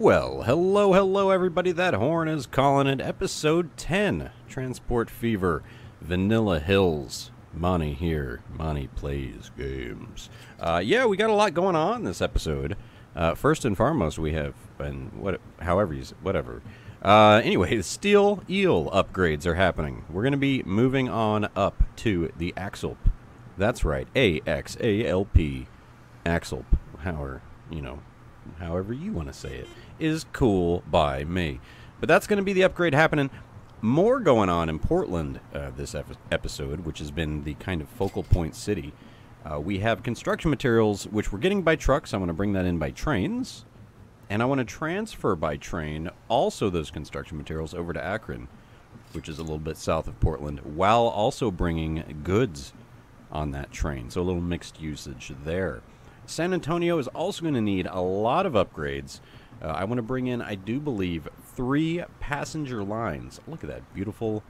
Well, hello, hello, everybody. That horn is calling it episode 10 Transport Fever, Vanilla Hills. Monte here. Monte plays games. Uh, yeah, we got a lot going on this episode. Uh, first and foremost, we have, and what, however, you, whatever. Uh, anyway, the steel eel upgrades are happening. We're going to be moving on up to the Axalp. That's right, A X A L P. Axalp. However, you know, however you want to say it, is cool by me. But that's going to be the upgrade happening. More going on in Portland uh, this ep- episode, which has been the kind of focal point city. Uh, we have construction materials, which we're getting by trucks. I want to bring that in by trains. And I want to transfer by train also those construction materials over to Akron, which is a little bit south of Portland, while also bringing goods on that train. So a little mixed usage there. San Antonio is also going to need a lot of upgrades. Uh, I want to bring in, I do believe, three passenger lines. Look at that beautiful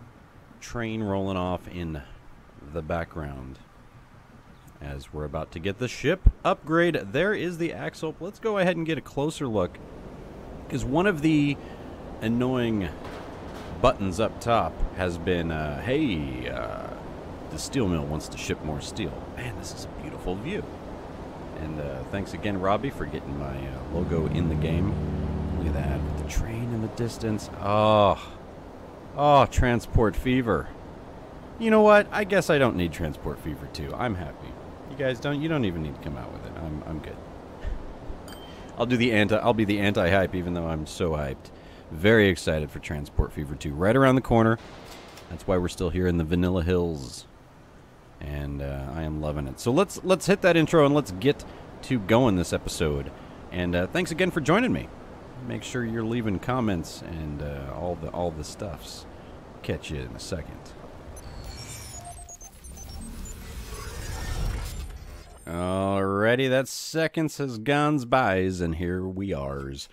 train rolling off in the background as we're about to get the ship upgrade. There is the Axle. Let's go ahead and get a closer look because one of the annoying buttons up top has been, uh, hey, uh, the steel mill wants to ship more steel. Man, this is a beautiful view. And uh, thanks again, Robbie, for getting my uh, logo in the game. Look at that, with the train in the distance. Oh, oh, transport fever. You know what? I guess I don't need transport fever too. I'm happy. You guys don't. You don't even need to come out with it. I'm. I'm good. I'll do the anti. I'll be the anti-hype, even though I'm so hyped. Very excited for Transport Fever 2. Right around the corner. That's why we're still here in the Vanilla Hills, and uh, I am loving it. So let's let's hit that intro and let's get to going this episode. And uh, thanks again for joining me. Make sure you're leaving comments and uh, all the all the stuffs. Catch you in a second. Alrighty, that seconds has gone bys, and here we are's.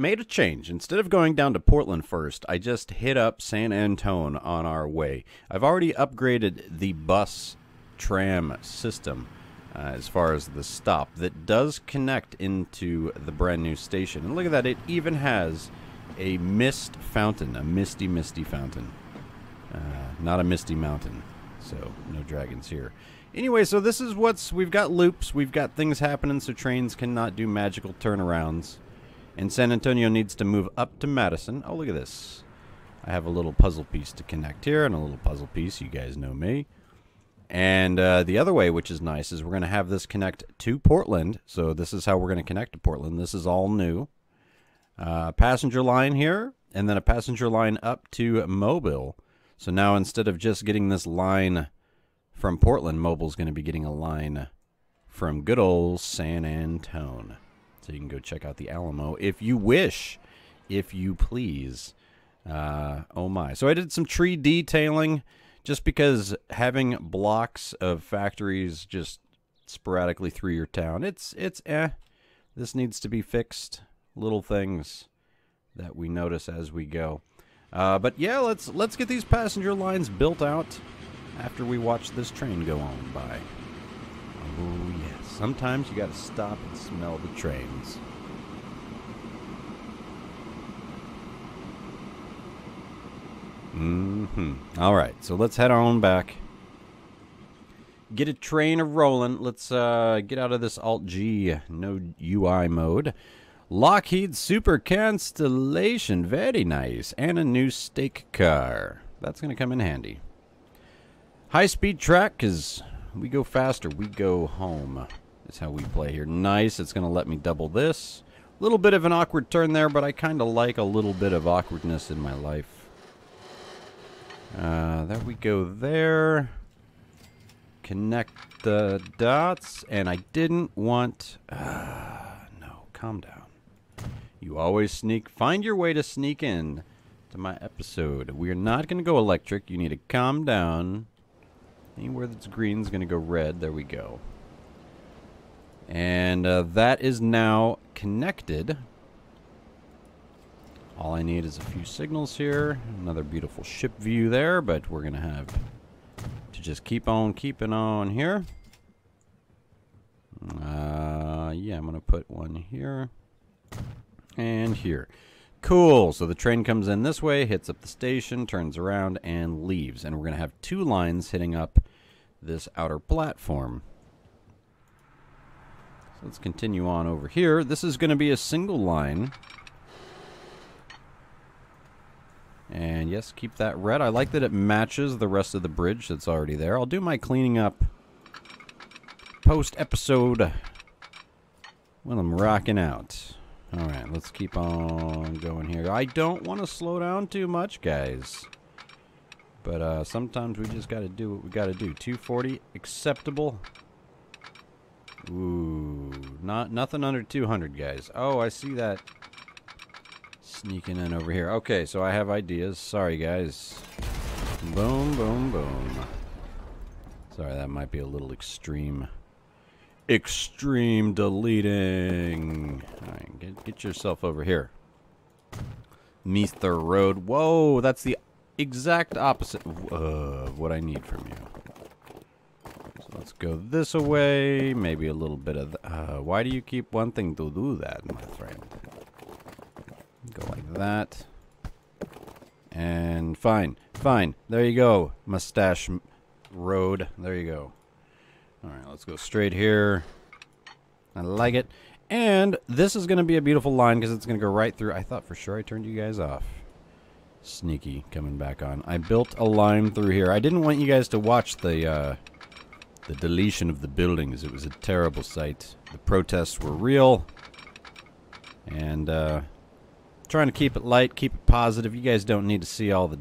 Made a change. Instead of going down to Portland first, I just hit up San Antone on our way. I've already upgraded the bus tram system uh, as far as the stop that does connect into the brand new station. And look at that, it even has a mist fountain, a misty, misty fountain. Uh, not a misty mountain, so no dragons here. Anyway, so this is what's we've got loops, we've got things happening, so trains cannot do magical turnarounds. And San Antonio needs to move up to Madison. Oh, look at this. I have a little puzzle piece to connect here, and a little puzzle piece. You guys know me. And uh, the other way, which is nice, is we're going to have this connect to Portland. So this is how we're going to connect to Portland. This is all new. Uh, passenger line here, and then a passenger line up to Mobile. So now instead of just getting this line from Portland, Mobile's going to be getting a line from good old San Antone. So you can go check out the Alamo if you wish, if you please. Uh, oh my. So I did some tree detailing just because having blocks of factories just sporadically through your town, it's it's eh. This needs to be fixed. Little things that we notice as we go. Uh, but yeah, let's let's get these passenger lines built out after we watch this train go on by. Oh yes. Sometimes you got to stop and smell the trains. hmm All right, so let's head on back. Get a train a rolling. Let's uh, get out of this Alt G no UI mode. Lockheed Super Constellation, very nice, and a new stake car. That's gonna come in handy. High speed track, cause we go faster, we go home. That's how we play here. Nice. It's gonna let me double this. A little bit of an awkward turn there, but I kind of like a little bit of awkwardness in my life. Uh, there we go there. Connect the dots, and I didn't want. Uh, no, calm down. You always sneak. Find your way to sneak in to my episode. We are not going to go electric. You need to calm down. Anywhere that's green is going to go red. There we go. And uh, that is now connected. All I need is a few signals here. Another beautiful ship view there, but we're going to have to just keep on keeping on here. Uh, yeah, I'm going to put one here. And here. Cool. So the train comes in this way, hits up the station, turns around, and leaves. And we're going to have two lines hitting up this outer platform. Let's continue on over here. This is going to be a single line. And yes, keep that red. I like that it matches the rest of the bridge that's already there. I'll do my cleaning up post-episode when I'm rocking out. Alright, let's keep on going here. I don't want to slow down too much, guys. But uh, sometimes we just got to do what we got to do. 240, acceptable. Ooh, not nothing under 200, guys. Oh, I see that sneaking in over here. Okay, so I have ideas. Sorry, guys. Boom, boom, boom. Sorry, that might be a little extreme. Extreme deleting. Alright, get, get yourself over here. Mr. Road. Whoa, that's the exact opposite of what I need from you. Let's go this away. Maybe a little bit of... Uh, why do you keep wanting to do that, my friend? Go like that. And fine, fine. There you go, mustache road. There you go. All right, let's go straight here. I like it. And this is going to be a beautiful line because it's going to go right through. I thought for sure I turned you guys off. Sneaky coming back on. I built a line through here. I didn't want you guys to watch the uh, the deletion of the buildings. It was a terrible sight. The protests were real. And uh, trying to keep it light, keep it positive. You guys don't need to see all the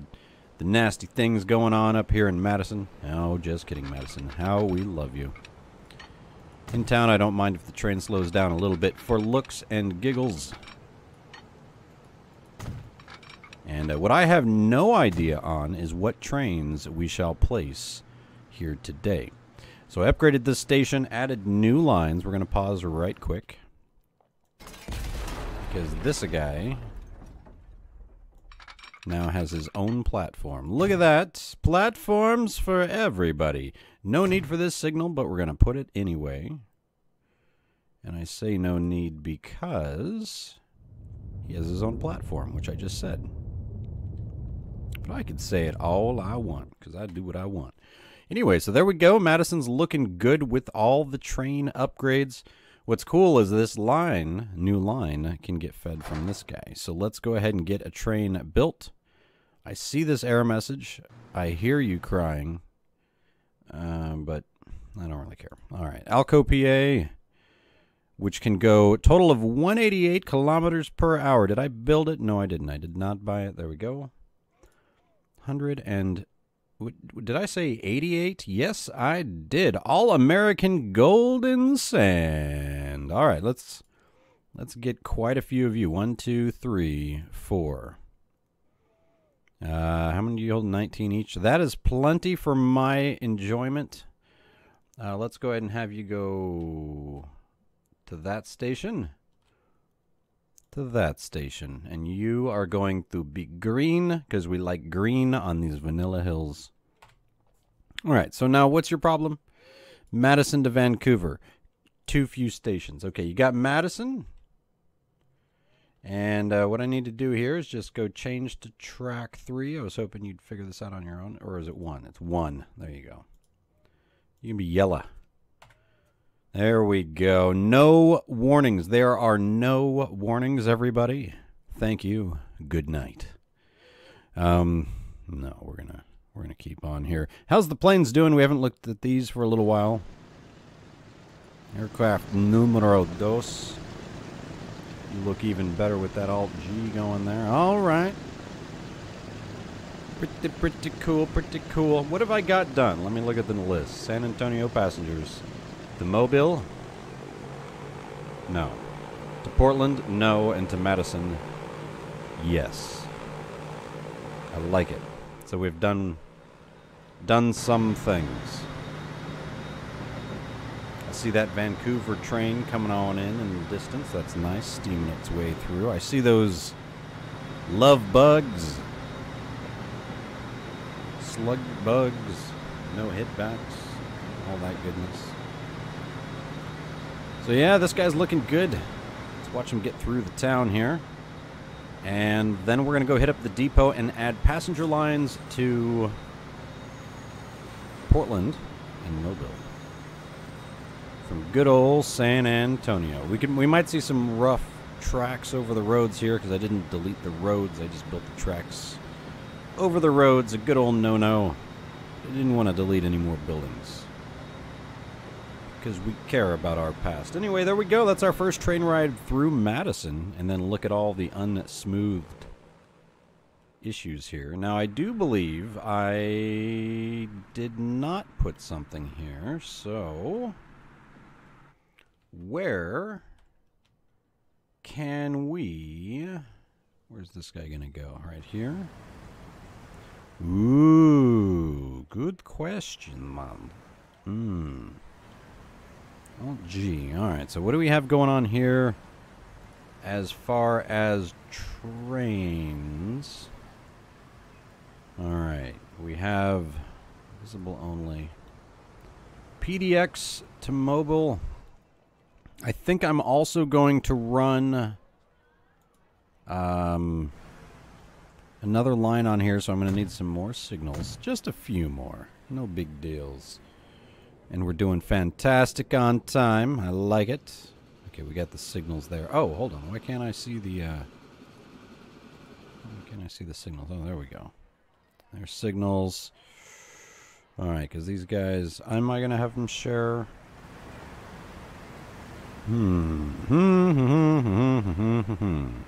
the nasty things going on up here in Madison. No, just kidding, Madison. How we love you. In town, I don't mind if the train slows down a little bit for looks and giggles. And uh, what I have no idea on is what trains we shall place here today. So I upgraded this station, added new lines. We're going to pause right quick. Because this guy now has his own platform. Look at that. Platforms for everybody. No need for this signal, but we're going to put it anyway. And I say no need because he has his own platform, which I just said. But I can say it all I want because I do what I want. Anyway, so there we go. Madison's looking good with all the train upgrades. What's cool is this line, new line, can get fed from this guy. So let's go ahead and get a train built. I see this error message. I hear you crying. Uh, but I don't really care. All right. Alco PA, which can go total of 188 kilometers per hour. Did I build it? No, I didn't. I did not buy it. There we go. 100 and did I say 88? Yes, I did. All American Golden Sand. All right, let's let's get quite a few of you. One, two, three, four. Uh, how many do you hold? 19 each. That is plenty for my enjoyment. Uh, let's go ahead and have you go to that station. To that station. And you are going to be green because we like green on these vanilla hills. All right, so now what's your problem? Madison to Vancouver. Too few stations. Okay, you got Madison. And uh, what I need to do here is just go change to track three. I was hoping you'd figure this out on your own. Or is it one? It's one. There you go. You can be yellow. There we go. No warnings. There are no warnings, everybody. Thank you. Good night. Um, no, we're gonna we're gonna keep on here. How's the planes doing? We haven't looked at these for a little while. Aircraft numero dos. You look even better with that Alt G going there. All right. Pretty, pretty cool, pretty cool. What have I got done? Let me look at the list. San Antonio passengers. The Mobile? No. To Portland? No. And to Madison? Yes. I like it. So we've done done some things. I see that Vancouver train coming on in in the distance. That's nice, steaming its way through. I see those love bugs, slug bugs, no hitbacks, all that goodness. So yeah, this guy's looking good. Let's watch him get through the town here. And then we're going to go hit up the depot and add passenger lines to Portland and Mobile. From good old San Antonio. We can we might see some rough tracks over the roads here because I didn't delete the roads. I just built the tracks over the roads. A good old no-no. I didn't want to delete any more buildings because we care about our past. Anyway, there we go. That's our first train ride through Madison, and then look at all the unsmoothed issues here. Now, I do believe I did not put something here, so where can we... Where's this guy going to go? Right here? Ooh, good question, man. Hmm. Oh, gee. All right. So what do we have going on here as far as trains? All right. We have visible only. PDX to mobile. I think I'm also going to run um, another line on here, so I'm going to need some more signals. Just a few more. No big deals. And we're doing fantastic on time. I like it. Okay, we got the signals there. Oh, hold on. Why can't I see the, uh... Why can't I see the signals? Oh, there we go. There's signals. Alright, because these guys... Am I going to have them share... Hmm.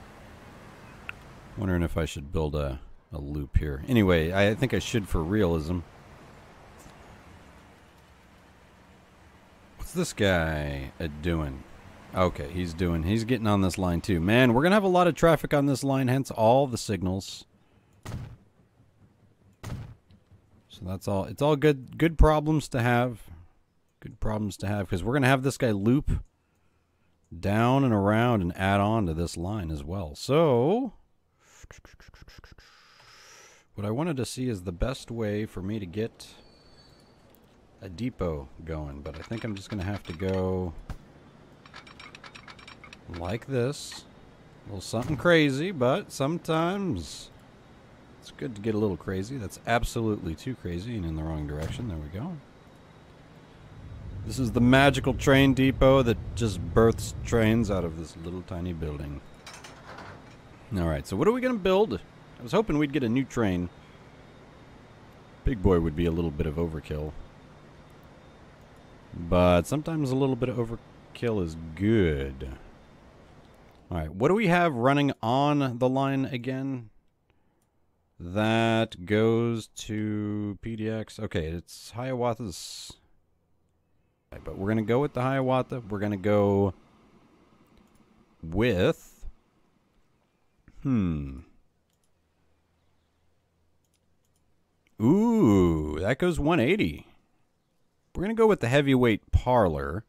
Wondering if I should build a, a loop here. Anyway, I think I should for realism. What's this guy uh, doing? Okay, he's doing, he's getting on this line too. Man, we're going to have a lot of traffic on this line, hence all the signals. So that's all, it's all good, good problems to have. Good problems to have, because we're going to have this guy loop down and around and add on to this line as well. So, what I wanted to see is the best way for me to get a depot going, but I think I'm just going to have to go like this. A little something crazy, but sometimes it's good to get a little crazy. That's absolutely too crazy and in the wrong direction. There we go. This is the magical train depot that just births trains out of this little tiny building. Alright, so what are we going to build? I was hoping we'd get a new train. Big boy would be a little bit of overkill. But sometimes a little bit of overkill is good. Alright, what do we have running on the line again? That goes to PDX. Okay, it's Hiawatha's... But we're going to go with the Hiawatha. We're going to go with... Hmm. Ooh, that goes 180. We're going to go with the heavyweight parlor.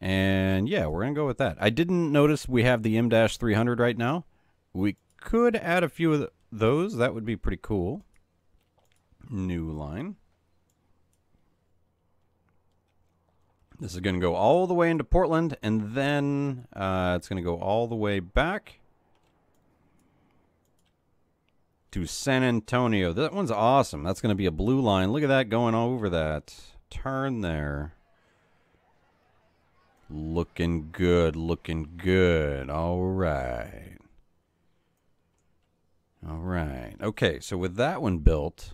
And yeah, we're going to go with that. I didn't notice we have the M-300 right now. We could add a few of those. That would be pretty cool. New line. This is going to go all the way into Portland, and then uh, it's going to go all the way back to San Antonio. That one's awesome. That's going to be a blue line. Look at that going over that turn there. Looking good, looking good. All right. All right. Okay, so with that one built,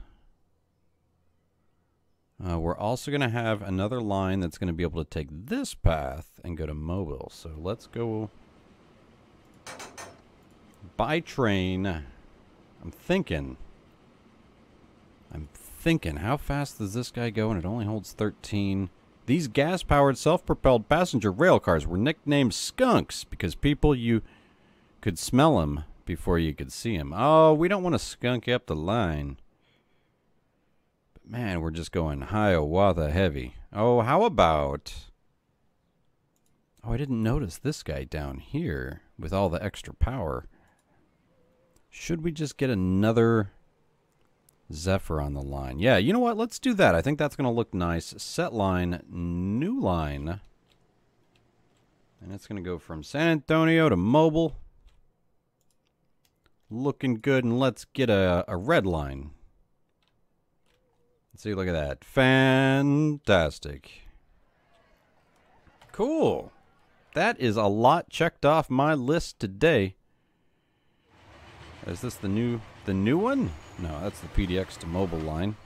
uh, we're also going to have another line that's going to be able to take this path and go to Mobile. So let's go by train. I'm thinking. I'm thinking, how fast does this guy go? And it only holds 13. These gas-powered, self-propelled passenger rail cars were nicknamed skunks because people you could smell them before you could see them. Oh, we don't want to skunk up the line. But man, we're just going Hiawatha heavy. Oh, how about... Oh, I didn't notice this guy down here with all the extra power. Should we just get another Zephyr on the line? Yeah, you know what? Let's do that. I think that's going to look nice. Set line, new line. And it's going to go from San Antonio to Mobile. Looking good, and let's get a, a red line. Let's see, look at that. Fantastic. Cool. That is a lot checked off my list today. Is this the new the new one? No, that's the PDX to mobile line.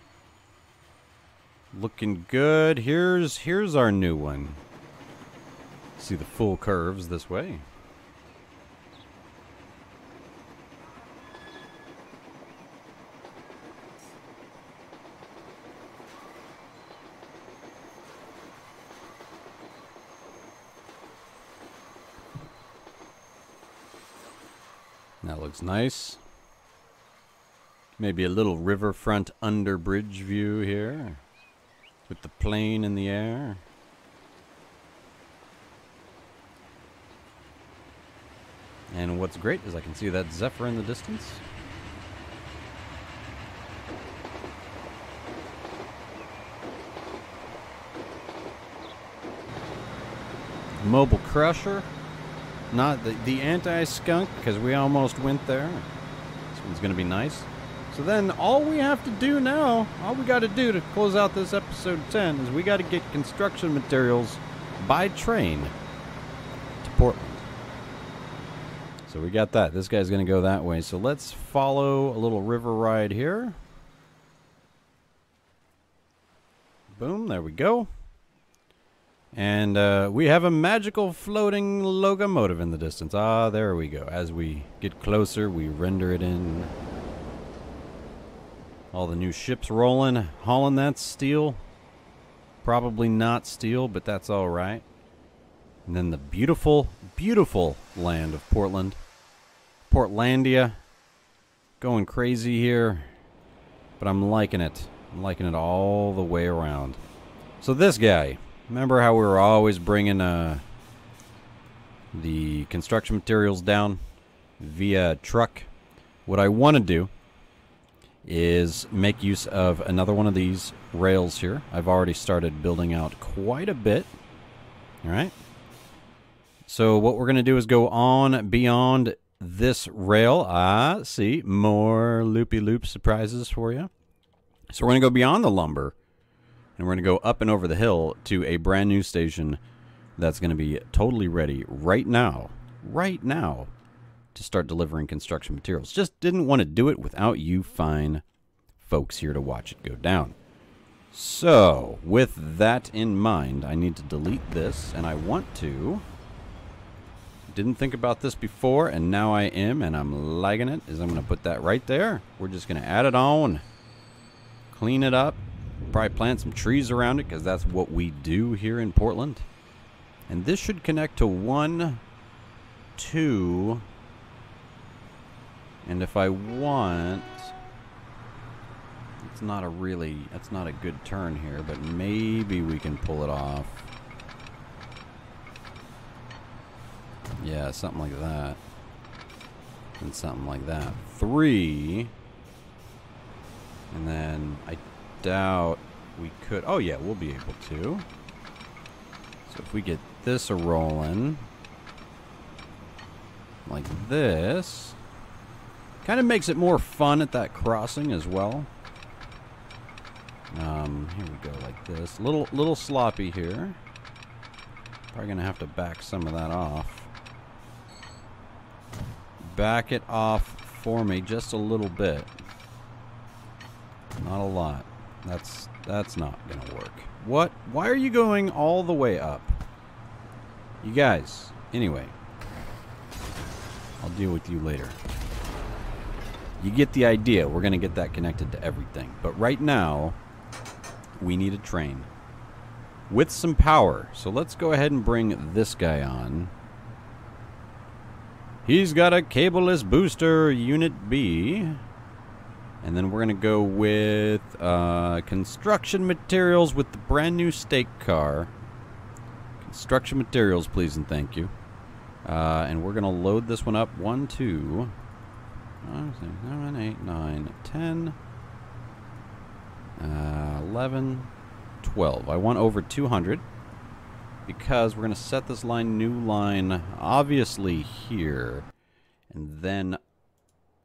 Looking good. Here's here's our new one. See the full curves this way. Looks nice. Maybe a little riverfront under bridge view here with the plane in the air. And what's great is I can see that Zephyr in the distance. Mobile Crusher. Not the, the anti-skunk, because we almost went there. This one's going to be nice. So then all we have to do now, all we got to do to close out this episode 10 is we got to get construction materials by train to Portland. So we got that. This guy's going to go that way. So let's follow a little river ride here. Boom, there we go. And uh, we have a magical floating locomotive in the distance. Ah, there we go. As we get closer, we render it in. All the new ships rolling, hauling that steel. Probably not steel, but that's all right. And then the beautiful, beautiful land of Portland. Portlandia. Going crazy here. But I'm liking it. I'm liking it all the way around. So this guy. Remember how we were always bringing uh, the construction materials down via truck? What I want to do is make use of another one of these rails here. I've already started building out quite a bit. All right. So what we're going to do is go on beyond this rail. Ah, see, more loopy-loop surprises for you. So we're going to go beyond the lumber and we're going to go up and over the hill to a brand new station that's going to be totally ready right now, right now, to start delivering construction materials. Just didn't want to do it without you fine folks here to watch it go down. So, with that in mind, I need to delete this, and I want to... Didn't think about this before, and now I am, and I'm liking it, is I'm going to put that right there. We're just going to add it on, clean it up, Probably plant some trees around it because that's what we do here in Portland. And this should connect to one, two, and if I want, it's not a really, that's not a good turn here, but maybe we can pull it off. Yeah, something like that. And something like that. Three. And then I doubt we could... Oh, yeah, we'll be able to. So if we get this a rolling like this, kind of makes it more fun at that crossing as well. Um, here we go, like this. Little, little sloppy here. Probably gonna have to back some of that off. Back it off for me just a little bit. Not a lot. That's that's not gonna work. What? Why are you going all the way up? You guys. Anyway. I'll deal with you later. You get the idea. We're gonna get that connected to everything. But right now, we need a train. With some power. So let's go ahead and bring this guy on. He's got a cableless booster, Unit B. And then we're going to go with uh, construction materials with the brand new stake car. Construction materials, please and thank you. Uh, and we're going to load this one up. 1, 2, 5, 6, 7, 8, 9, 10, uh, 11, 12. I want over 200. because we're going to set this line, new line, obviously here, and then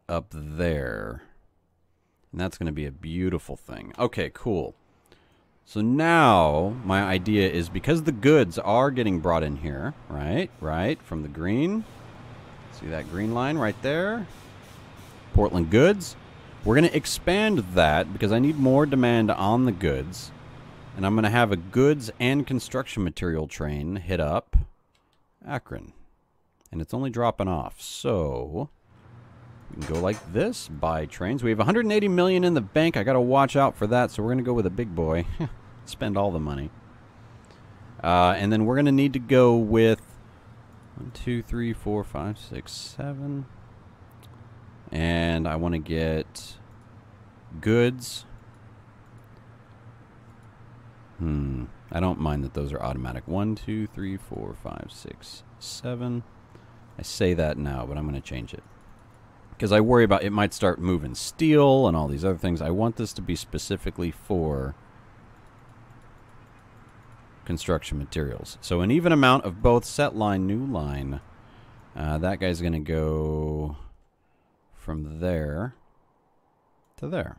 up there. And that's going to be a beautiful thing. Okay, cool. So now my idea is because the goods are getting brought in here, right? Right, from the green. See that green line right there? Portland goods. We're going to expand that because I need more demand on the goods. And I'm going to have a goods and construction material train hit up Akron. And it's only dropping off. So can go like this, buy trains. We have 180 million in the bank. I got to watch out for that. So we're going to go with a big boy. Spend all the money. Uh, and then we're going to need to go with one, two, three, four, five, six, seven. And I want to get goods. Hmm. I don't mind that those are automatic. One, two, three, four, five, six, seven. I say that now, but I'm going to change it because I worry about it might start moving steel and all these other things. I want this to be specifically for construction materials. So an even amount of both set line, new line. Uh, that guy's going to go from there to there.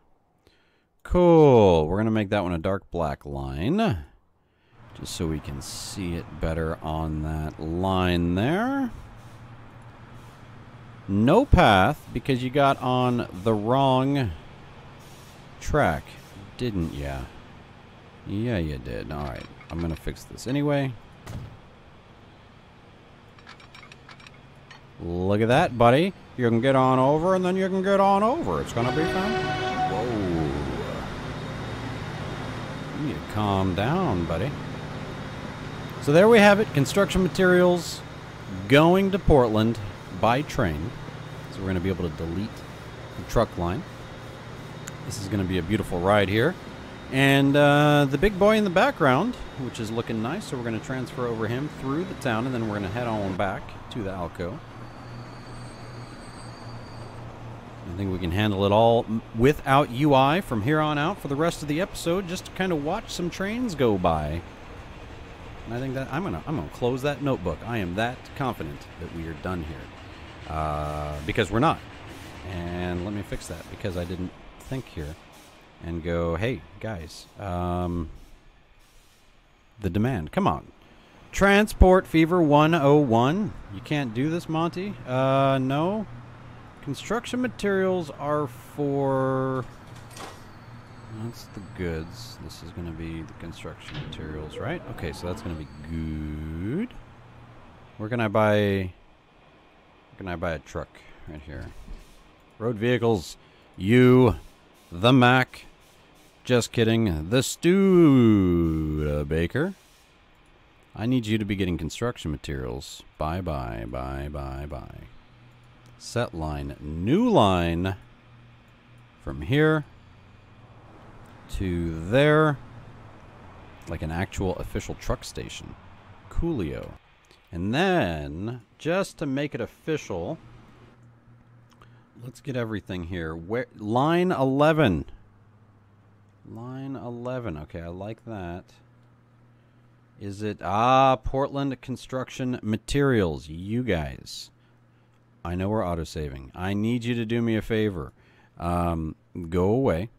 Cool. We're going to make that one a dark black line. Just so we can see it better on that line there. No path because you got on the wrong track, didn't ya? Yeah, you did. Alright, I'm to fix this anyway. Look at that, buddy. You can get on over and then you can get on over. It's to be fun. Whoa. You need to calm down, buddy. So there we have it. Construction materials going to Portland by train. So we're going to be able to delete the truck line. This is going to be a beautiful ride here. And uh, the big boy in the background, which is looking nice, so we're going to transfer over him through the town, and then we're going to head on back to the Alco. I think we can handle it all without UI from here on out for the rest of the episode, just to kind of watch some trains go by. And I think that I'm gonna I'm gonna close that notebook. I am that confident that we are done here, uh, because we're not. And let me fix that because I didn't think here, and go, hey guys, um, the demand. Come on, transport fever 101. You can't do this, Monte. Uh, no. Construction materials are for. That's the goods. This is going to be the construction materials, right? Okay, so that's going to be good. Where can I buy? Can I buy a truck? Right here. Road vehicles. You, the Mack. Just kidding. The Studebaker. I need you to be getting construction materials. Bye bye, bye bye, bye set line, new line from here to there, like an actual official truck station. Coolio. And then, just to make it official, let's get everything here. Where line 11. Line 11. Okay, I like that. Is it ah Portland Construction Materials? You guys. I know we're autosaving. I need you to do me a favor. Um, go away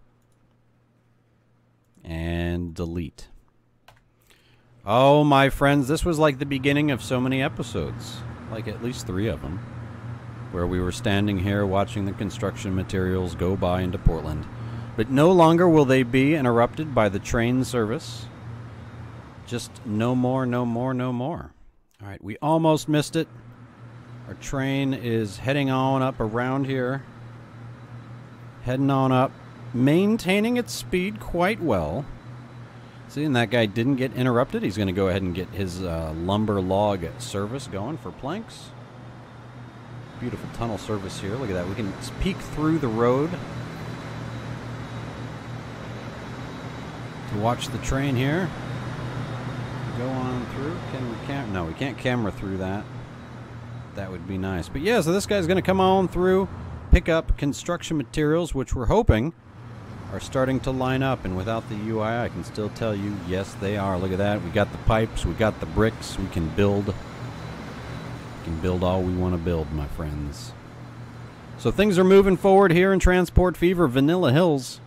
and delete. Oh, my friends, this was like the beginning of so many episodes, like at least three of them, where we were standing here watching the construction materials go by into Portland. But no longer will they be interrupted by the train service. Just no more, no more, no more. All right, we almost missed it. Our train is heading on up around here. Heading on up. Maintaining its speed quite well. See, and that guy didn't get interrupted. He's going to go ahead and get his uh, lumber log service going for planks. Beautiful tunnel service here. Look at that. We can peek through the road to watch the train here. Go on through. Can we cam? No, we can't camera through that. That would be nice. But yeah, so this guy's going to come on through, pick up construction materials, which we're hoping are starting to line up, and without the UI, I can still tell you, yes, they are. Look at that. We got the pipes, we got the bricks, we can build. We can build all we want to build, my friends. So things are moving forward here in Transport Fever Vanilla Hills.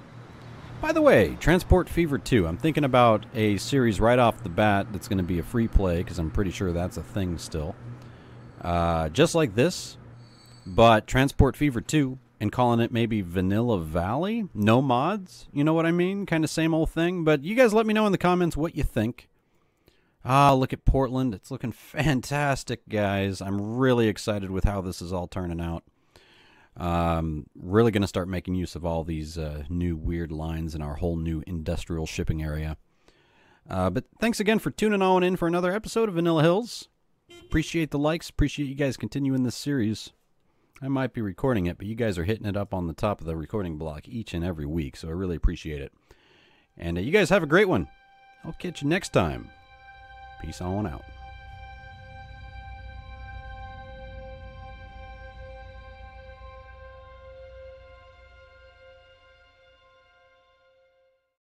By the way, Transport Fever 2, I'm thinking about a series right off the bat that's going to be a free play because I'm pretty sure that's a thing still. Uh, just like this, but Transport Fever 2 and calling it maybe Vanilla Valley. No mods, you know what I mean? Kind of same old thing. But you guys let me know in the comments what you think. Ah, look at Portland. It's looking fantastic, guys. I'm really excited with how this is all turning out. Um, really going to start making use of all these uh, new weird lines in our whole new industrial shipping area. Uh, but thanks again for tuning on in for another episode of Vanilla Hills. Appreciate the likes. Appreciate you guys continuing this series. I might be recording it, but you guys are hitting it up on the top of the recording block each and every week, so I really appreciate it. And uh, you guys have a great one. I'll catch you next time. Peace on out.